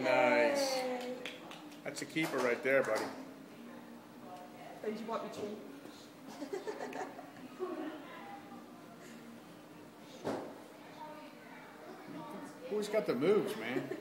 Nice. That's a keeper right there, buddy. Oh, you want me to? Who's got the moves, man?